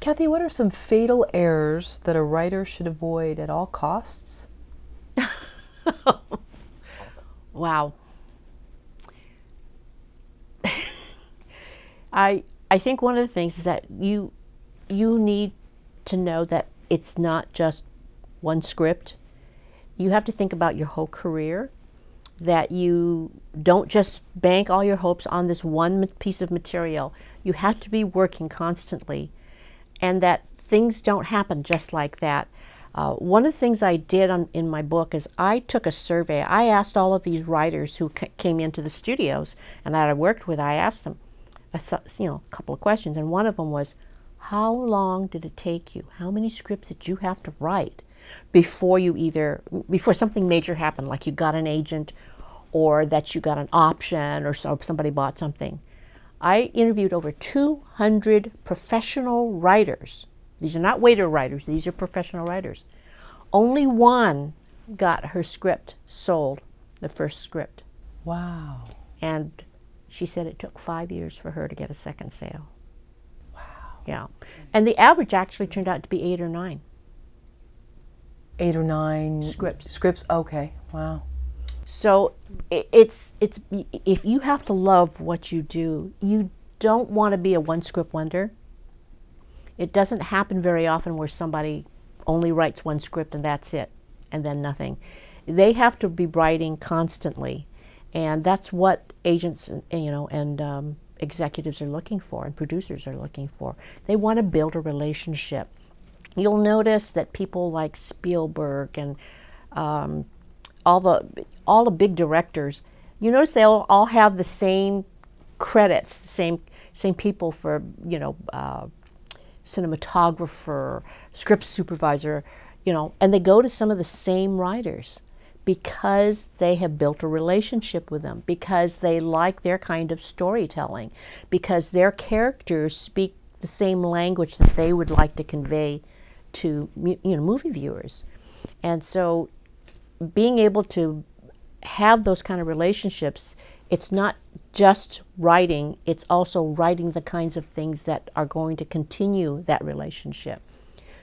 Kathie, what are some fatal errors that a writer should avoid at all costs? wow. I I think one of the things is that you you need to know that it's not just one script. You have to think about your whole career. That you don't just bank all your hopes on this one piece of material. You have to be working constantly, and that things don't happen just like that. Uh, one of the things I did on, in my book is I took a survey. I asked all of these writers who came into the studios and that I worked with. I asked them, a, you know, a couple of questions, and one of them was, "How long did it take you? How many scripts did you have to write before you either before something major happened, like you got an agent, or that you got an option, or so somebody bought something?" I interviewed over 200 professional writers. These are not waiter writers, these are professional writers. Only one got her script sold, the first script. Wow. And she said it took five years for her to get a second sale. Wow. Yeah. And the average actually turned out to be eight or nine. Eight or nine scripts. Scripts. Okay. Wow. So it's it's if you have to love what you do, you don't want to be a one script wonder. It doesn't happen very often where somebody only writes one script and that's it, and then nothing. They have to be writing constantly and that's what agents, you know, and um, executives are looking for, and producers are looking for. They want to build a relationship. You'll notice that people like Spielberg and um, all the all the big directors, you notice they all, have the same credits, the same same people for you know uh, cinematographer, script supervisor, you know, and they go to some of the same writers because they have built a relationship with them, because they like their kind of storytelling, because their characters speak the same language that they would like to convey to you know movie viewers. And so being able to have those kind of relationships, it's not just writing, it's also writing the kinds of things that are going to continue that relationship.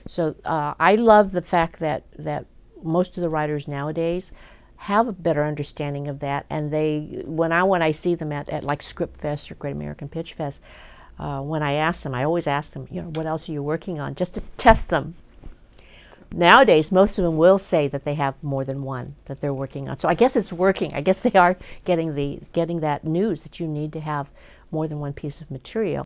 So uh, I love the fact that, that most of the writers nowadays have a better understanding of that and they when I when I see them at, at like Script Fest or Great American Pitch Fest uh, when I ask them I always ask them you know what else are you working on just to test them nowadays most of them will say that they have more than one that they're working on. So I guess it's working. I guess they are getting the getting that news that you need to have more than one piece of material